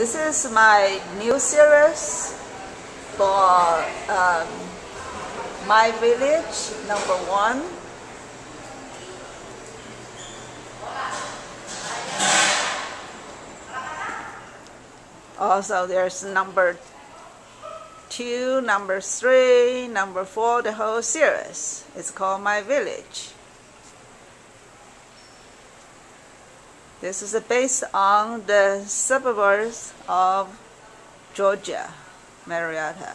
This is my new series for um, my village number one. Also, there's number two, number three, number four, the whole series. It's called My Village. This is based on the suburbs of Georgia, Marietta.